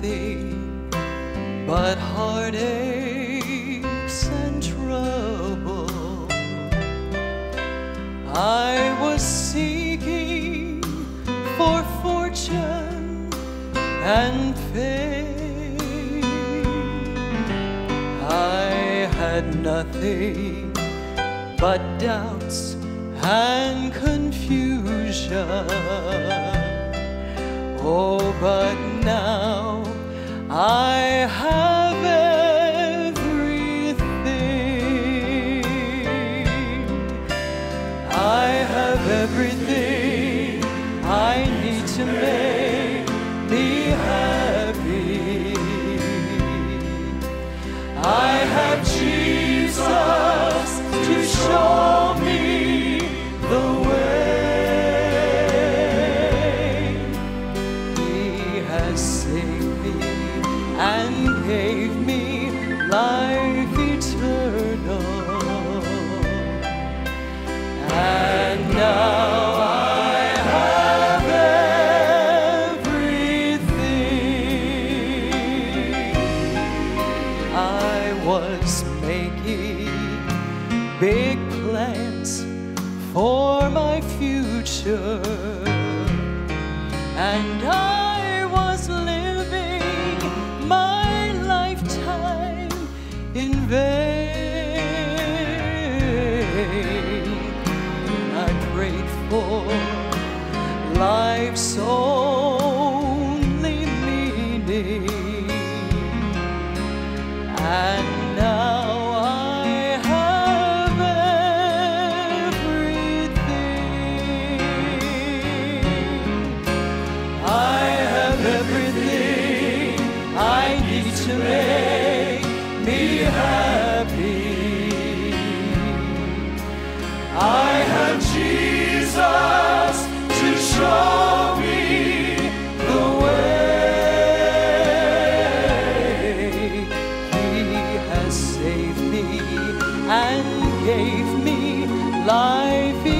nothing but heartaches and trouble. I was seeking for fortune and fame. I had nothing but doubts and confusion. Oh, but now I have everything. I have everything I need to make me happy. I have Jesus to show me the way. He has saved and gave me life eternal. And now I have everything. I was making big plans for my future. And I was living life's only meaning. And now I have everything. I have everything I need to make. saved me and gave me life.